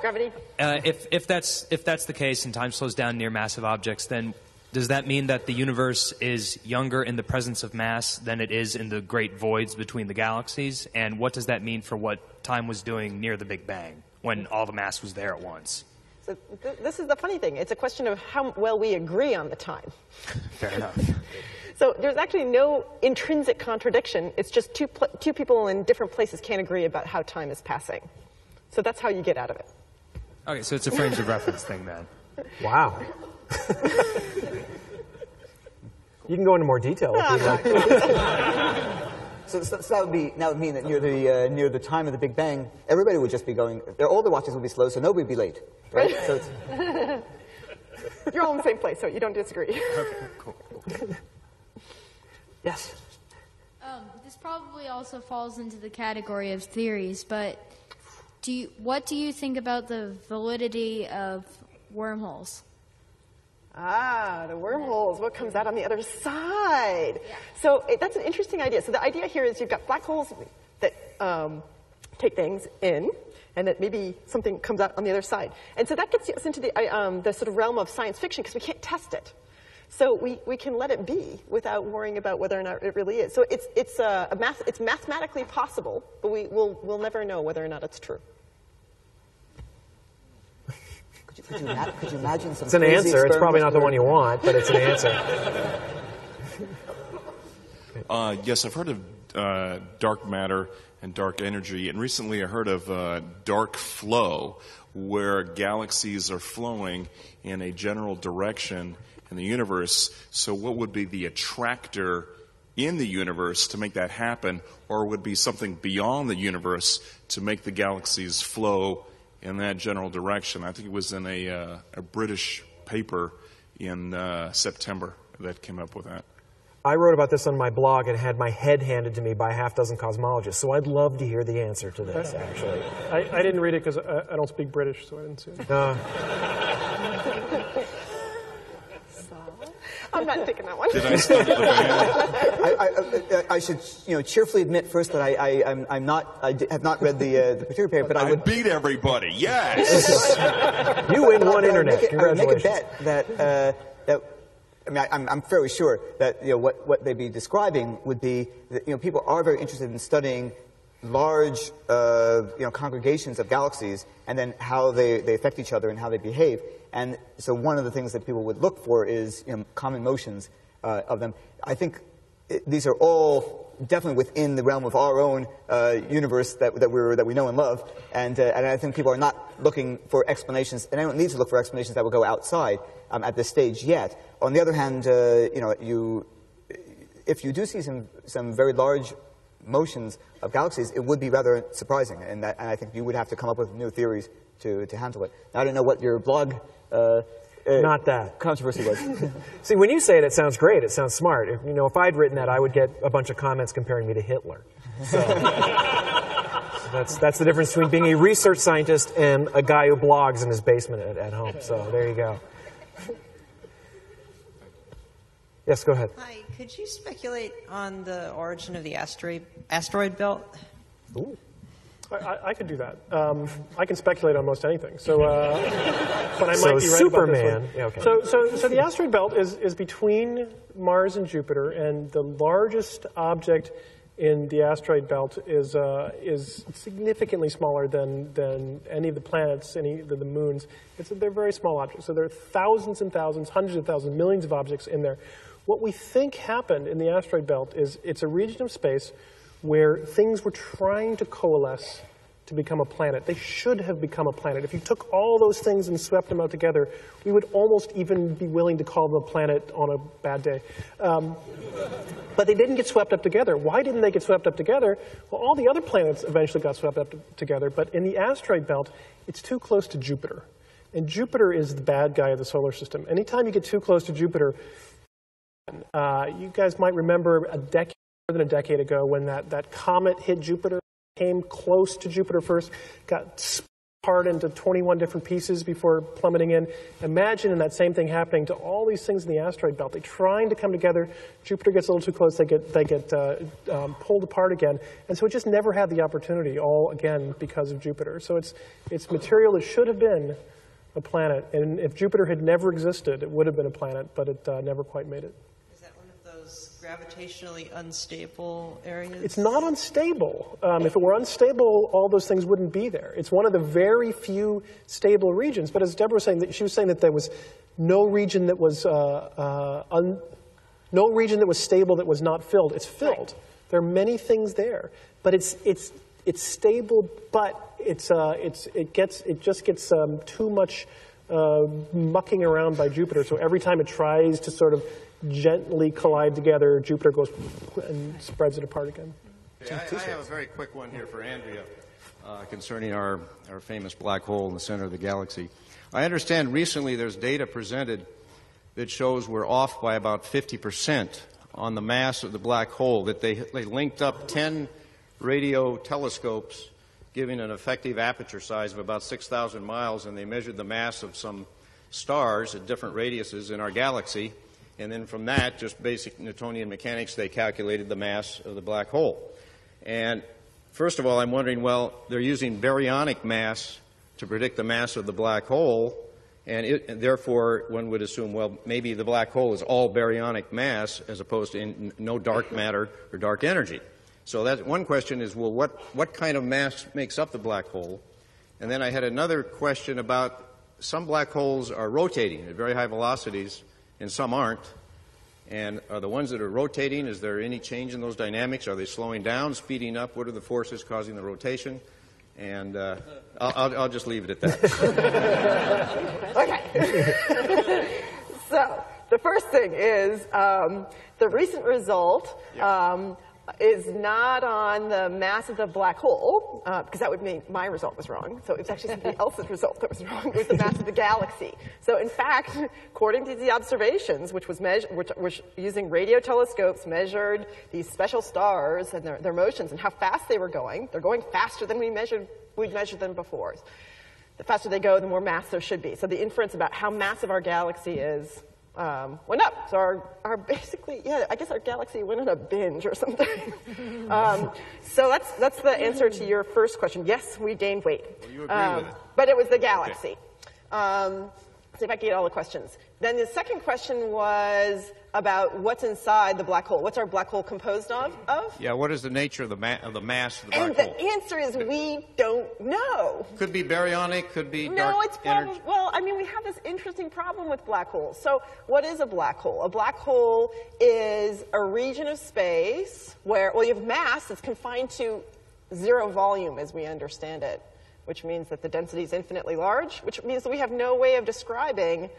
uh, if if that's if that's the case and time slows down near massive objects, then does that mean that the universe is younger in the presence of mass than it is in the great voids between the galaxies? And what does that mean for what time was doing near the Big Bang when all the mass was there at once? So th- this is the funny thing. It's a question of how well we agree on the time. Fair enough. So there's actually no intrinsic contradiction. It's just two, pl- two people in different places can't agree about how time is passing. So that's how you get out of it. Okay, so it's a frames of reference thing then. Wow. you can go into more detail if you'd like. So, so, so that would be that would mean that near the uh, near the time of the Big Bang, everybody would just be going. Their older watches would be slow, so nobody would be late, right? so it's, You're all in the same place, so you don't disagree. Yes. Um, this probably also falls into the category of theories, but do you, what do you think about the validity of wormholes? Ah, the wormholes. What comes out on the other side? So it, that's an interesting idea. So the idea here is you've got black holes that um, take things in, and that maybe something comes out on the other side. And so that gets us into the, um, the sort of realm of science fiction because we can't test it. So we, we can let it be without worrying about whether or not it really is. So it's, it's, uh, a math, it's mathematically possible, but we, we'll, we'll never know whether or not it's true. could, you, could, you could you imagine some? It's an answer. It's probably not the one you want, but it's an answer. Uh, yes, I've heard of uh, dark matter and dark energy, and recently I heard of uh, dark flow, where galaxies are flowing in a general direction in the universe. So, what would be the attractor in the universe to make that happen, or would be something beyond the universe to make the galaxies flow in that general direction? I think it was in a, uh, a British paper in uh, September that came up with that. I wrote about this on my blog and had my head handed to me by a half dozen cosmologists, so I'd love to hear the answer to this, actually. I, I didn't read it because I, I don't speak British, so I didn't see it. Uh, I'm not taking that one. Did I stump the van? I, I, I, I should, you know, cheerfully admit first that I, I, I'm, I'm not, I d- have not read the uh, the particular paper, but I I would. beat everybody. Yes. you win one I would internet. make it- I would make a bet that uh, that. I mean, I, I'm, I'm fairly sure that you know what, what they'd be describing would be that you know people are very interested in studying large uh, you know congregations of galaxies and then how they, they affect each other and how they behave. And so one of the things that people would look for is you know, common motions uh, of them. I think it, these are all definitely within the realm of our own uh, universe that, that, we're, that we know and love. And, uh, and I think people are not looking for explanations, and they don't need to look for explanations that will go outside um, at this stage yet. On the other hand, uh, you know, you, if you do see some, some very large motions of galaxies, it would be rather surprising, and, that, and I think you would have to come up with new theories to, to handle it. Now, I don't know what your blog uh, uh, Not that. controversy was. See, when you say it, it sounds great. It sounds smart. If, you know, if I'd written that, I would get a bunch of comments comparing me to Hitler. So, That's, that's the difference between being a research scientist and a guy who blogs in his basement at, at home. So there you go. Yes, go ahead. Hi, could you speculate on the origin of the asteroid, asteroid belt? Ooh. I, I, I could do that. Um, I can speculate on most anything. So, uh, but I might So be right about this Superman- one. yeah, okay. So, so, so the asteroid belt is, is between Mars and Jupiter, and the largest object in the asteroid belt is uh, is significantly smaller than than any of the planets, any of the moons. It's, they're very small objects. So there are thousands and thousands, hundreds of thousands, millions of objects in there. What we think happened in the asteroid belt is it's a region of space where things were trying to coalesce to become a planet. They should have become a planet. If you took all those things and swept them out together, we would almost even be willing to call them a planet on a bad day. Um, but they didn't get swept up together. Why didn't they get swept up together? Well, all the other planets eventually got swept up together, but in the asteroid belt, it's too close to Jupiter. And Jupiter is the bad guy of the solar system. Anytime you get too close to Jupiter, uh, you guys might remember a decade, more than a decade ago, when that, that comet hit Jupiter, came close to Jupiter first, got split apart into 21 different pieces before plummeting in. Imagine that same thing happening to all these things in the asteroid belt. They're trying to come together. Jupiter gets a little too close. They get, they get uh, um, pulled apart again. And so it just never had the opportunity, all again because of Jupiter. So it's, it's material that should have been a planet. And if Jupiter had never existed, it would have been a planet, but it uh, never quite made it. Is that one of those gravitationally unstable areas? It's not unstable. Um, if it were unstable, all those things wouldn't be there. It's one of the very few stable regions. But as Deborah was saying, that she was saying that there was no region that was uh, uh, un, no region that was stable that was not filled. It's filled. There are many things there, but it's it's it's stable, but it's uh, it's it gets it just gets um, too much uh, mucking around by Jupiter. So every time it tries to sort of gently collide together, Jupiter goes and spreads it apart again. I, I have a very quick one here for Andrea uh, concerning our, our famous black hole in the center of the galaxy. I understand recently there's data presented that shows we're off by about 50% on the mass of the black hole, that they, they linked up 10 radio telescopes giving an effective aperture size of about 6,000 miles, and they measured the mass of some stars at different radiuses in our galaxy. And then from that, just basic Newtonian mechanics, they calculated the mass of the black hole. And first of all, I'm wondering well, they're using baryonic mass to predict the mass of the black hole, and, it, and therefore one would assume, well, maybe the black hole is all baryonic mass as opposed to in, no dark matter or dark energy. So that one question is, well, what, what kind of mass makes up the black hole? And then I had another question about some black holes are rotating at very high velocities, and some aren't. And are the ones that are rotating, is there any change in those dynamics? Are they slowing down, speeding up? What are the forces causing the rotation? And uh, I'll, I'll, I'll just leave it at that. okay. so the first thing is um, the recent result um, is not on the mass of the black hole, uh, because that would mean my result was wrong. So it's actually somebody else's result that was wrong. It was the mass of the galaxy. So in fact, according to the observations, which was measured, which, which using radio telescopes measured these special stars and their, their motions and how fast they were going. They're going faster than we measured we'd measured them before. The faster they go, the more mass there should be. So the inference about how massive our galaxy is um, went up. So our, our basically, yeah, I guess our galaxy went on a binge or something. um, so that's, that's the answer to your first question. Yes, we gained weight. Well, you agree Um, with it. But it was the galaxy. Um, see if I can get all the questions. Then the second question was about what's inside the black hole. What's our black hole composed of? of? yeah, what is the nature of the, ma- of the mass of the And black hole? And the answer is we don't know. Could be baryonic, could be No, dark it's probably, well, I mean, we have this interesting problem with black holes. So, what is a black hole? A black hole is a region of space where, well, you have mass that's confined to zero volume as we understand it, which means that the density is infinitely large, which means that we have no way of describing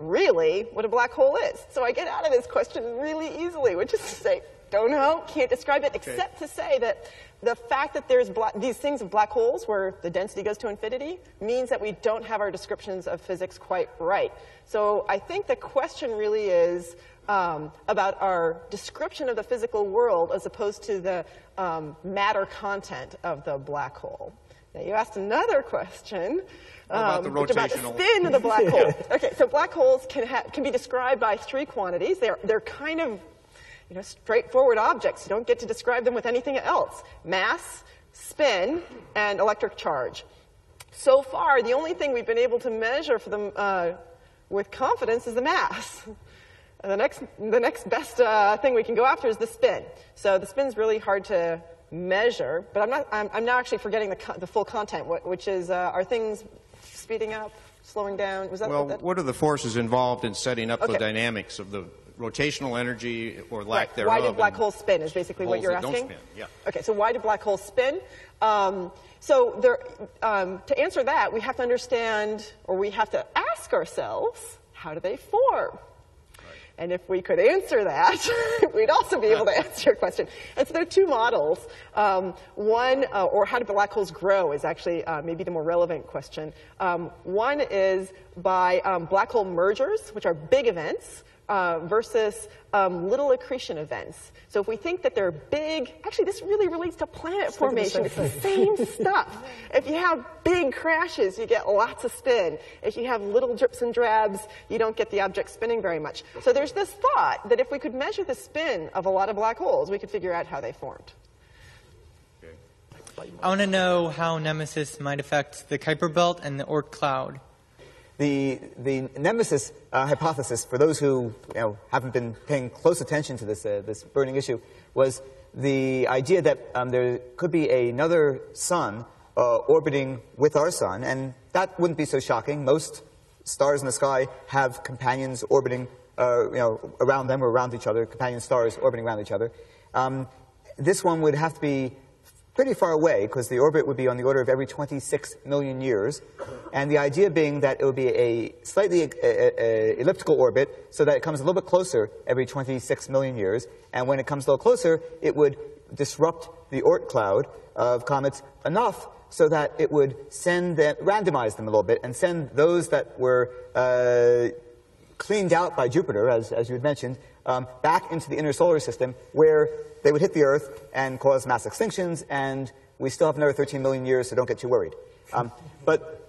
really what a black hole is. So, I get out of this question really easily, which is to say, don't know, can't describe it, except to say that the fact that there's bla- these things of black holes where the density goes to infinity means that we don't have our descriptions of physics quite right. So I think the question really is um, about our description of the physical world as opposed to the um, matter content of the black hole. Now you asked another question. about the um, about the spin of the black hole. Okay, so black holes can, ha- can be described by three quantities. They're, they're kind of you know, straightforward objects. You don't get to describe them with anything else. Mass, spin, and electric charge. So far, the only thing we've been able to measure for them uh, with confidence is the mass. And the next, the next best uh, thing we can go after is the spin. So the spin's really hard to measure, but I'm not, I'm, I'm now actually forgetting the, the full content, which is, uh, are things speeding up, slowing down? Was that Well, what that? what are the forces involved in setting up Okay. the dynamics of the rotational energy or lack Right. thereof? Why did black holes spin is basically what you're that don't asking. spin, Yeah. Okay, so why do black holes spin? Um, so there, um, to answer that, we have to understand, or we have to ask ourselves, how do they form? And if we could answer that, we'd also be able to answer your question. And so there are two models. Um, one, uh, or how do black holes grow, is actually uh, maybe the more relevant question. Um, one is by um, black hole mergers, which are big events, uh, versus um, little accretion events. So if we think that they're big, actually this really relates to planet thinking formation. same It's the same stuff. If you have big crashes, you get lots of spin. If you have little drips and drabs, you don't get the object spinning very much. So there's this thought that if we could measure the spin of a lot of black holes, we could figure out how they formed. I want to know how Nemesis might affect the Kuiper Belt and the Oort cloud. The, the nemesis uh, hypothesis, for those who you know, haven't been paying close attention to this, uh, this burning issue, was the idea that um, there could be another sun uh, orbiting with our sun, and that wouldn't be so shocking. Most stars in the sky have companions orbiting uh, you know, around them or around each other, companion stars orbiting around each other. Um, this one would have to be pretty far away because the orbit would be on the order of every 26 million years. And the idea being that it would be a slightly uh, uh, elliptical orbit so that it comes a little bit closer every 26 million years. And when it comes a little closer, it would disrupt the Oort cloud of comets enough so that it would send them, randomize them a little bit and send those that were uh, cleaned out by Jupiter, as, as you had mentioned, um, back into the inner solar system where they would hit the Earth and cause mass extinctions, and we still have another 13 million years, so don't get too worried. Um, but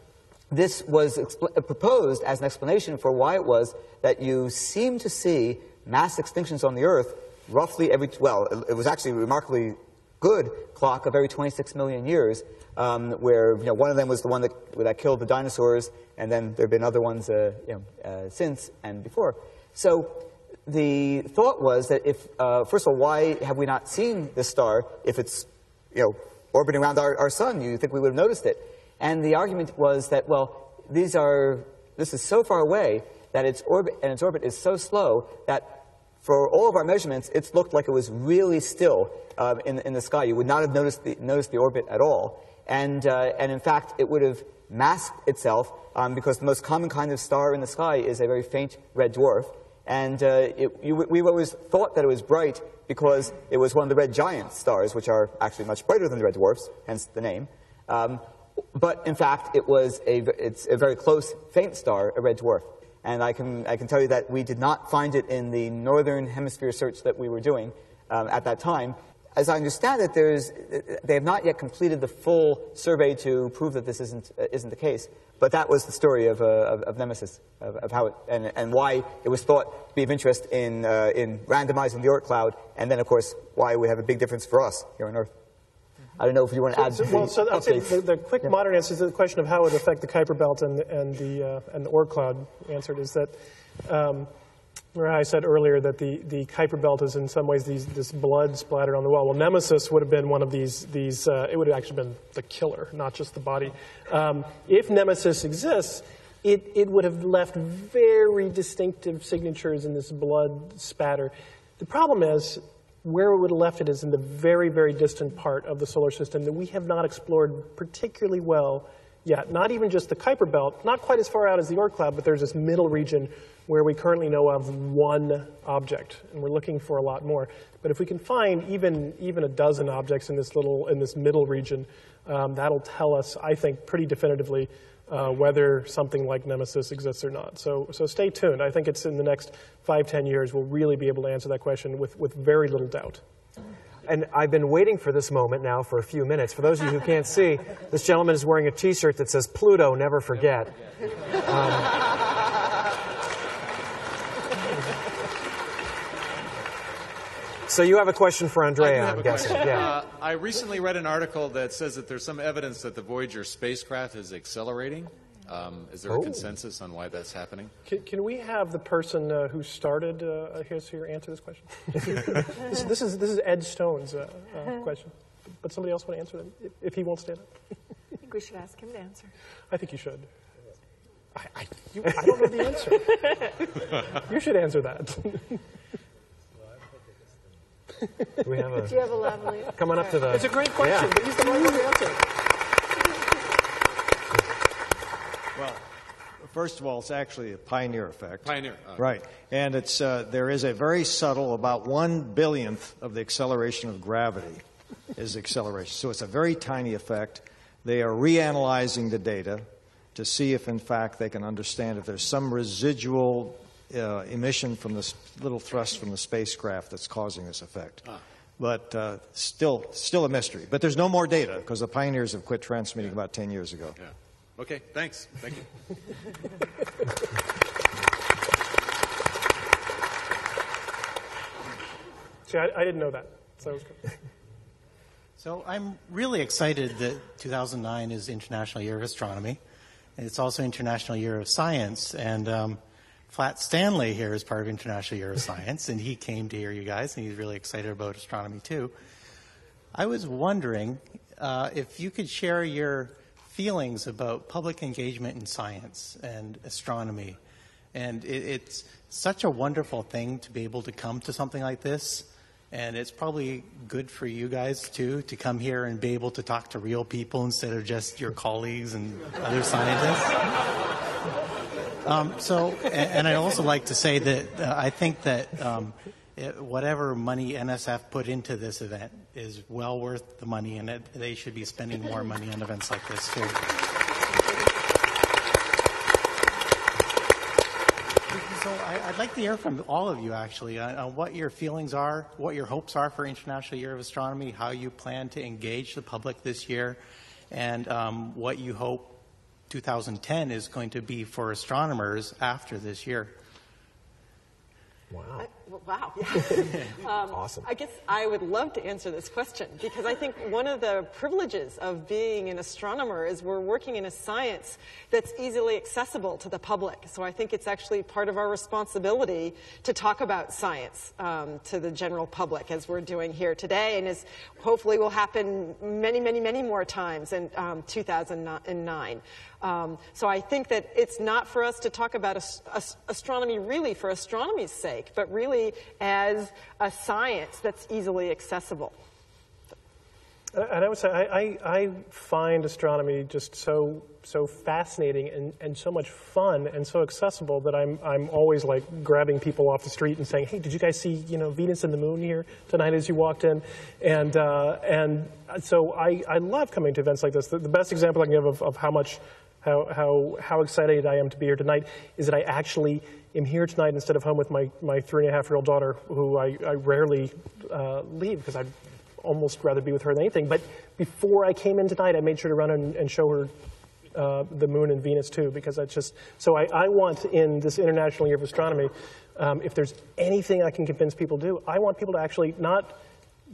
this was proposed as an explanation for why it was that you seem to see mass extinctions on the Earth roughly every, well, it, it was actually remarkably good clock of every 26 million years, um, where you know, one of them was the one that, that killed the dinosaurs, and then there have been other ones uh, you know, uh, since and before. So the thought was that if, uh, first of all, why have we not seen this star if it's, you know, orbiting around our, our sun? You think we would have noticed it. And the argument was that, well, these are, this is so far away that its orbit, and its orbit is so slow that for all of our measurements, it's looked like it was really still uh, in, in the sky. You would not have noticed the, noticed the orbit at all. And, uh, and in fact, it would have masked itself um, because the most common kind of star in the sky is a very faint red dwarf. And uh, it, you, we've always thought that it was bright because it was one of the red giant stars, which are actually much brighter than the red dwarfs, hence the name. Um, but in fact, it was a, it's a very close faint star, a red dwarf. And I can, I can tell you that we did not find it in the northern hemisphere search that we were doing um, at that time. As I understand it, there's, they have not yet completed the full survey to prove that this isn't, uh, isn't the case. But that was the story of, uh, of, of, Nemesis, of, of how it, and, and, why it was thought to be of interest in, uh, in randomizing the Oort cloud, and then, of course, why it would have a big difference for us here on Earth. I don't know if you want to so, add. So, well, so I'd say the, the quick yeah. modern answer to the question of how it would affect the Kuiper Belt and, and the uh, and the Oort cloud answered is that. Um, Remember I said earlier that the, the Kuiper Belt is in some ways these, this blood splattered on the wall. Well, Nemesis would have been one of these, these uh, it would have actually been the killer, not just the body. Um, if Nemesis exists, it, it would have left very distinctive signatures in this blood spatter. The problem is, where it would have left it is in the very, very distant part of the solar system that we have not explored particularly well Yeah, not even just the Kuiper Belt, not quite as far out as the Oort cloud, but there's this middle region where we currently know of one object, and we're looking for a lot more. But if we can find even even a dozen objects in this little in this middle region, um, that'll tell us, I think, pretty definitively uh, whether something like Nemesis exists or not. So, so stay tuned. I think it's in the next five, ten years we'll really be able to answer that question with, with very little doubt. And I've been waiting for this moment now for a few minutes. For those of you who can't see, this gentleman is wearing a T-shirt that says "Pluto, never forget." Um, so you have a question for I Andrea, have I'm guessing. Yeah. Uh, I recently read an article that says that there's some evidence that the Voyager spacecraft is accelerating. Um, is there Oh. a consensus on why that's happening? Can, can we have the person uh, who started uh, his here answer this question? this, this is this is Ed Stone's uh, uh, question, but somebody else want to answer it if, if he won't stand up. I think we should ask him to answer. I think you should. I, I, you, I don't know the answer. you should answer that. Do we have a, Do you have a lavalier? Coming up to the. It's a great question, Yeah. but he's the right one to answer. First of all, it's actually a pioneer effect. Pioneer, uh, Right. And it's, uh, there is a very subtle, about one billionth of the acceleration of gravity is acceleration. So it's a very tiny effect. They are reanalyzing the data to see if, in fact, they can understand if there's some residual uh, emission from this little thrust from the spacecraft that's causing this effect. But uh, still, still a mystery. But there's no more data because the pioneers have quit transmitting about 10 years ago. Yeah. Okay, thanks. Thank you. See, I, I didn't know that. So that was. So I'm really excited that 2009 is International Year of Astronomy. And it's also International Year of Science. And um, Flat Stanley here is part of International Year of Science, and he came to hear you guys, and he's really excited about astronomy too. I was wondering uh, if you could share your feelings about public engagement in science and astronomy. And it, it's such a wonderful thing to be able to come to something like this. And it's probably good for you guys too to come here and be able to talk to real people instead of just your colleagues and other scientists. Um, so, and, and I'd also like to say that uh, I think that um, it, whatever money NSF put into this event is well worth the money, and it, they should be spending more money on events like this too. So I, I'd like to hear from all of you actually on, on what your feelings are, what your hopes are for International Year of Astronomy, how you plan to engage the public this year, and um, what you hope 2010 is going to be for astronomers after this year. Wow. Well, wow. um, Awesome. I guess I would love to answer this question because I think one of the privileges of being an astronomer is we're working in a science that's easily accessible to the public. So I think it's actually part of our responsibility to talk about science um, to the general public as we're doing here today and as hopefully will happen many, many, many more times in um, 2009. Um, so I think that it's not for us to talk about as- as- astronomy really for astronomy's sake, but really as a science that's easily accessible. And I would say I, I, I find astronomy just so so fascinating and, and so much fun and so accessible that I'm I'm always like grabbing people off the street and saying, Hey, did you guys see you know Venus and the Moon here tonight as you walked in? And uh, and so I, I love coming to events like this. The, the best example I can give of, of how much how, how how excited I am to be here tonight is that I actually am here tonight instead of home with my, my three and a half year old daughter, who I, I rarely uh, leave because I'd almost rather be with her than anything. But before I came in tonight, I made sure to run and, and show her uh, the moon and Venus too, because that's just so. I, I want in this International Year of Astronomy, um, if there's anything I can convince people to do, I want people to actually not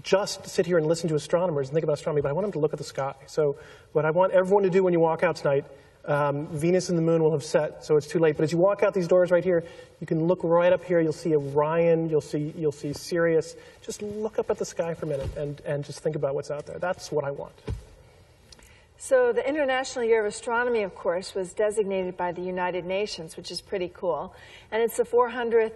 just sit here and listen to astronomers and think about astronomy, but I want them to look at the sky. So, what I want everyone to do when you walk out tonight, um, Venus and the moon will have set, so it's too late. But as you walk out these doors right here, you can look right up here. You'll see Orion. You'll see you'll see Sirius. Just look up at the sky for a minute and and just think about what's out there. That's what I want. So the International Year of Astronomy, of course, was designated by the United Nations, which is pretty cool. And it's the 400th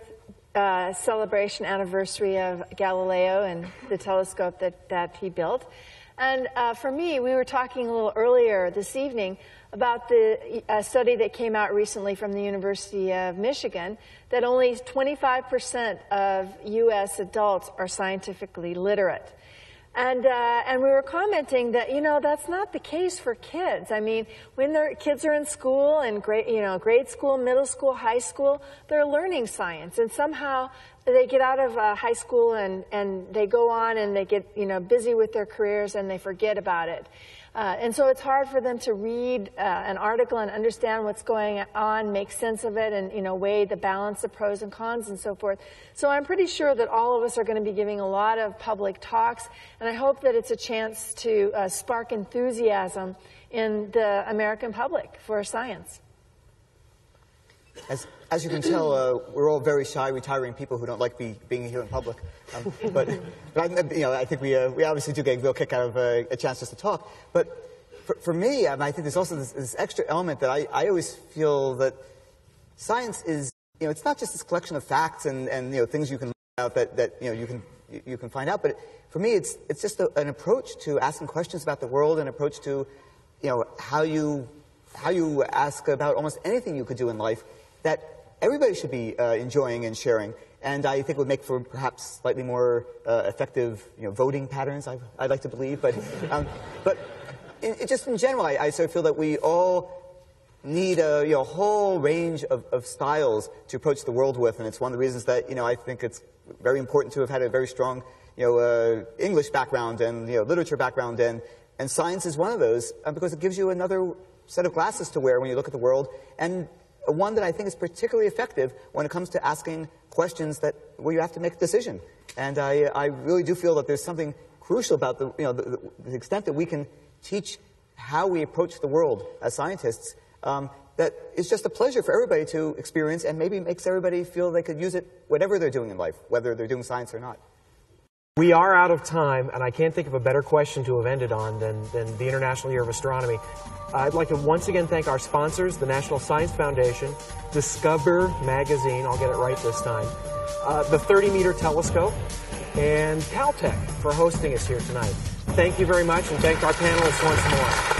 uh, celebration anniversary of Galileo and the telescope that, that he built. And uh, for me, we were talking a little earlier this evening about the study that came out recently from the University of Michigan that only 25% of U.S. adults are scientifically literate. And, uh, and we were commenting that, you know, that's not the case for kids. I mean, when their kids are in school and grade, you know, grade school, middle school, high school, they're learning science. And somehow they get out of uh, high school and, and they go on and they get, you know, busy with their careers and they forget about it. Uh, and so it's hard for them to read uh, an article and understand what's going on, make sense of it, and you know weigh the balance, the pros and cons, and so forth. So I'm pretty sure that all of us are going to be giving a lot of public talks, and I hope that it's a chance to uh, spark enthusiasm in the American public for science. As, as you can tell, uh, we're all very shy, retiring people who don't like be, being here in public. Um, but, but I, you know, I think we, uh, we obviously do get a real kick out of uh, a chance just to talk. But for, for me, um, I think there's also this, this extra element that I, I always feel that science is, you know, it's not just this collection of facts and, and you know, things you can learn out that, that you, know, you, can, you can find out, but for me, it's, it's just a, an approach to asking questions about the world, an approach to, you know, how you, how you ask about almost anything you could do in life that everybody should be uh, enjoying and sharing. And I think it would make for perhaps slightly more uh, effective, you know, voting patterns. I, would like to believe, but, um, but in, just in general, I, I, sort of feel that we all need a you know, whole range of, of styles to approach the world with, and it's one of the reasons that you know I think it's very important to have had a very strong you know uh, English background and you know literature background, and and science is one of those uh, because it gives you another set of glasses to wear when you look at the world, and one that I think is particularly effective when it comes to asking questions that where you have to make a decision. And I, I really do feel that there's something crucial about the, you know, the, the extent that we can teach how we approach the world as scientists um, that is just a pleasure for everybody to experience and maybe makes everybody feel they could use it whatever they're doing in life, whether they're doing science or not. We are out of time, and I can't think of a better question to have ended on than, than the International Year of Astronomy. I'd like to once again thank our sponsors, the National Science Foundation, Discover Magazine, I'll get it right this time, uh, the 30 meter telescope, and Caltech for hosting us here tonight. Thank you very much, and thank our panelists once more.